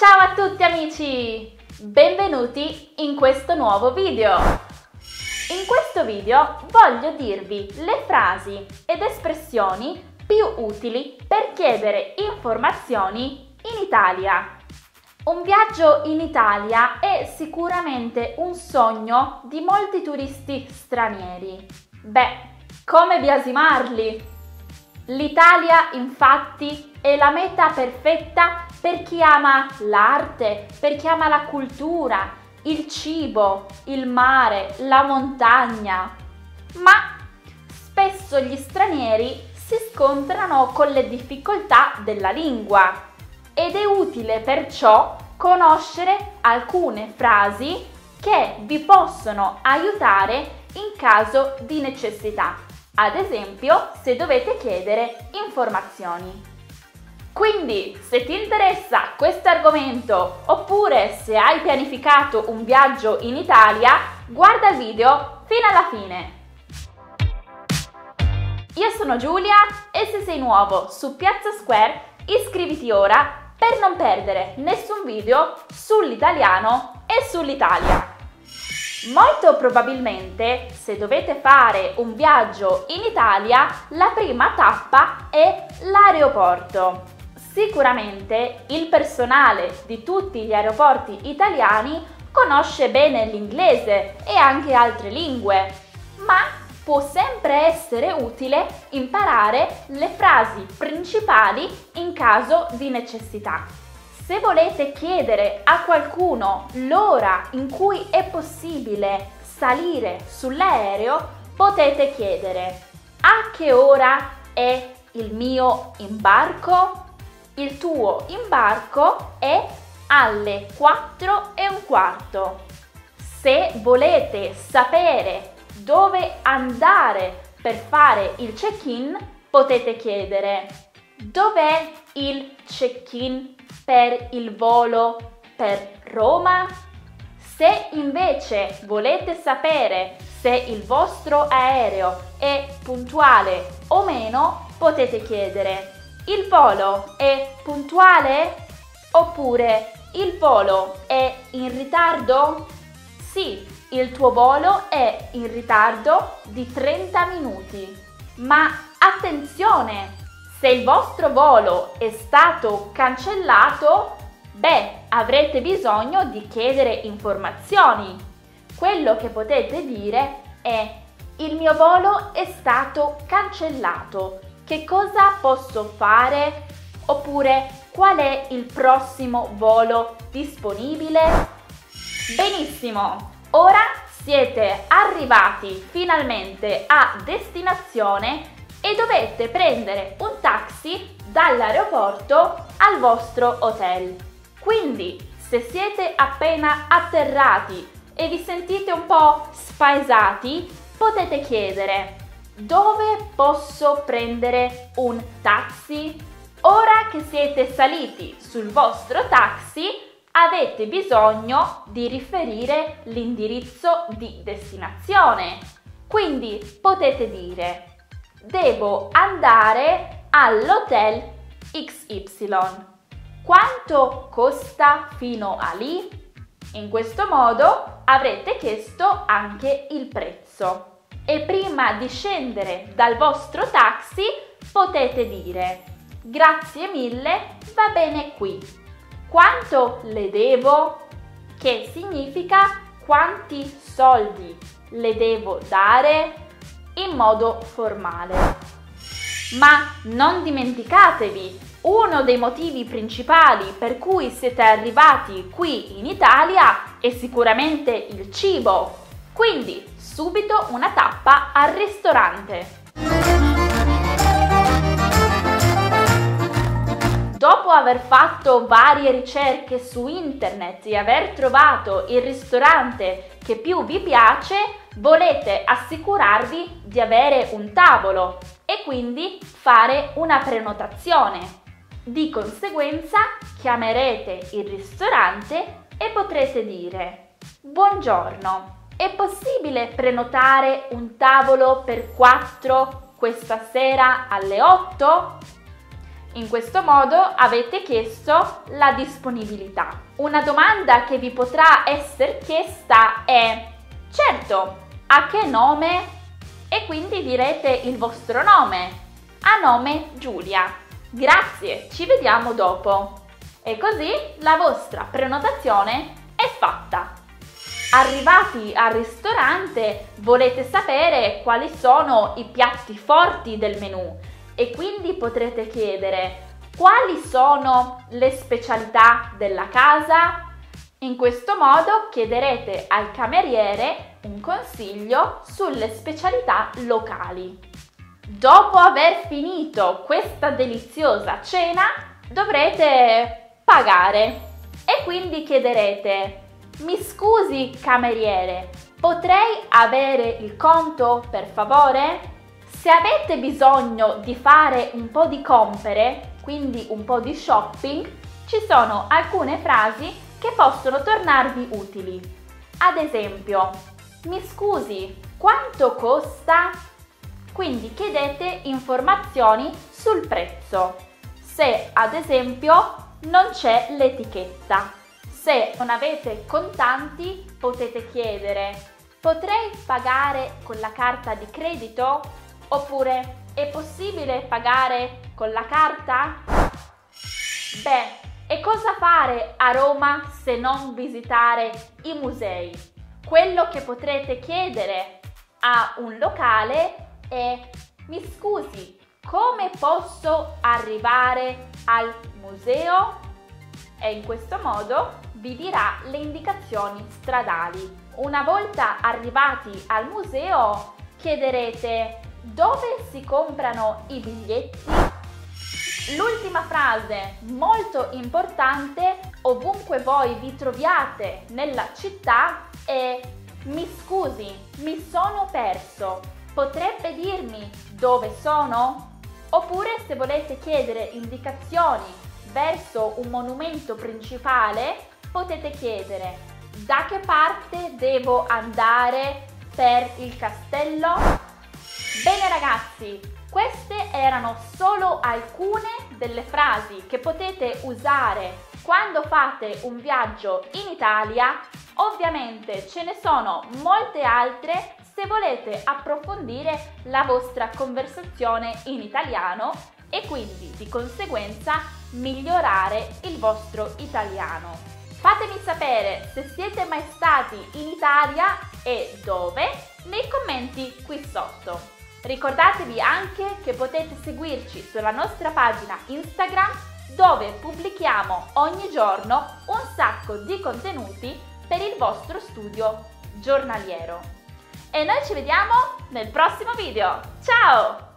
Ciao a tutti amici! Benvenuti in questo nuovo video! In questo video voglio dirvi le frasi ed espressioni più utili per chiedere informazioni in Italia. Un viaggio in Italia è sicuramente un sogno di molti turisti stranieri. Beh, come biasimarli? L'Italia infatti è la meta perfetta per chi ama l'arte, per chi ama la cultura, il cibo, il mare, la montagna. Ma spesso gli stranieri si scontrano con le difficoltà della lingua ed è utile perciò conoscere alcune frasi che vi possono aiutare in caso di necessità, ad esempio se dovete chiedere informazioni. Quindi, se ti interessa questo argomento oppure se hai pianificato un viaggio in Italia, guarda il video fino alla fine. Io sono Giulia e se sei nuovo su Piazza Square iscriviti ora per non perdere nessun video sull'italiano e sull'Italia. Molto probabilmente, se dovete fare un viaggio in Italia, la prima tappa è l'aeroporto. Sicuramente il personale di tutti gli aeroporti italiani conosce bene l'inglese e anche altre lingue, ma può sempre essere utile imparare le frasi principali in caso di necessità. Se volete chiedere a qualcuno l'ora in cui è possibile salire sull'aereo, potete chiedere a che ora è il mio imbarco? Il tuo imbarco è alle 4 e un quarto. Se volete sapere dove andare per fare il check-in, potete chiedere dov'è il check-in per il volo per Roma? Se invece volete sapere se il vostro aereo è puntuale o meno, potete chiedere il volo è puntuale? Oppure il volo è in ritardo? Sì, il tuo volo è in ritardo di 30 minuti. Ma attenzione! Se il vostro volo è stato cancellato, beh, avrete bisogno di chiedere informazioni. Quello che potete dire è il mio volo è stato cancellato che cosa posso fare? Oppure qual è il prossimo volo disponibile? Benissimo, ora siete arrivati finalmente a destinazione e dovete prendere un taxi dall'aeroporto al vostro hotel. Quindi, se siete appena atterrati e vi sentite un po' spaesati, potete chiedere dove posso prendere un taxi? Ora che siete saliti sul vostro taxi, avete bisogno di riferire l'indirizzo di destinazione. Quindi potete dire devo andare all'hotel XY. Quanto costa fino a lì? In questo modo avrete chiesto anche il prezzo e prima di scendere dal vostro taxi potete dire grazie mille, va bene qui. Quanto le devo? Che significa quanti soldi le devo dare in modo formale. Ma non dimenticatevi, uno dei motivi principali per cui siete arrivati qui in Italia è sicuramente il cibo. Quindi subito una tappa al ristorante. Dopo aver fatto varie ricerche su internet e aver trovato il ristorante che più vi piace, volete assicurarvi di avere un tavolo e quindi fare una prenotazione. Di conseguenza chiamerete il ristorante e potrete dire Buongiorno, è possibile prenotare un tavolo per 4 questa sera alle 8? In questo modo avete chiesto la disponibilità. Una domanda che vi potrà essere chiesta è, certo, a che nome? E quindi direte il vostro nome. A nome Giulia. Grazie, ci vediamo dopo. E così la vostra prenotazione è fatta. Arrivati al ristorante volete sapere quali sono i piatti forti del menù e quindi potrete chiedere quali sono le specialità della casa. In questo modo chiederete al cameriere un consiglio sulle specialità locali. Dopo aver finito questa deliziosa cena dovrete pagare e quindi chiederete mi scusi, cameriere, potrei avere il conto per favore? Se avete bisogno di fare un po' di compere, quindi un po' di shopping, ci sono alcune frasi che possono tornarvi utili. Ad esempio, mi scusi, quanto costa? Quindi chiedete informazioni sul prezzo. Se ad esempio non c'è l'etichetta. Se non avete contanti potete chiedere potrei pagare con la carta di credito? Oppure è possibile pagare con la carta? Beh, e cosa fare a Roma se non visitare i musei? Quello che potrete chiedere a un locale è mi scusi, come posso arrivare al museo? E in questo modo vi dirà le indicazioni stradali. Una volta arrivati al museo chiederete dove si comprano i biglietti? L'ultima frase molto importante ovunque voi vi troviate nella città è mi scusi, mi sono perso, potrebbe dirmi dove sono? Oppure se volete chiedere indicazioni verso un monumento principale potete chiedere da che parte devo andare per il castello? Bene ragazzi, queste erano solo alcune delle frasi che potete usare quando fate un viaggio in Italia. Ovviamente ce ne sono molte altre se volete approfondire la vostra conversazione in italiano e quindi di conseguenza migliorare il vostro italiano. Fatemi sapere se siete mai stati in Italia e dove nei commenti qui sotto. Ricordatevi anche che potete seguirci sulla nostra pagina Instagram dove pubblichiamo ogni giorno un sacco di contenuti per il vostro studio giornaliero. E noi ci vediamo nel prossimo video. Ciao!